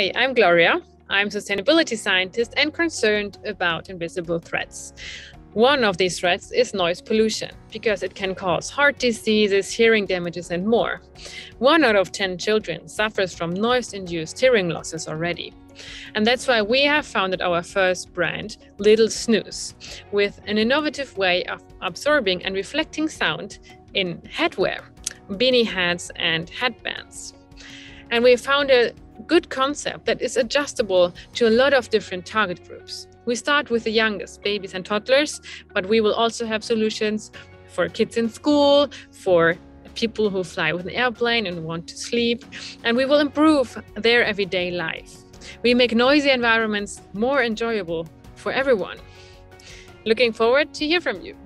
Hi, I'm Gloria. I'm a sustainability scientist and concerned about invisible threats. One of these threats is noise pollution because it can cause heart diseases, hearing damages, and more. One out of 10 children suffers from noise induced hearing losses already. And that's why we have founded our first brand, Little Snooze, with an innovative way of absorbing and reflecting sound in headwear, beanie hats, and headbands. And we found a good concept that is adjustable to a lot of different target groups. We start with the youngest, babies and toddlers, but we will also have solutions for kids in school, for people who fly with an airplane and want to sleep, and we will improve their everyday life. We make noisy environments more enjoyable for everyone. Looking forward to hear from you.